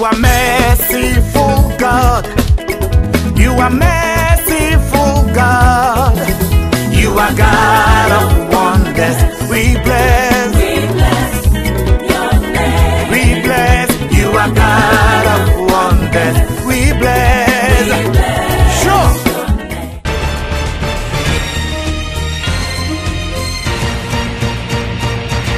You are merciful, God. You are merciful, God. You are God of wonders. We bless. We bless your name. We bless. You are God of wonders. We bless. We bless.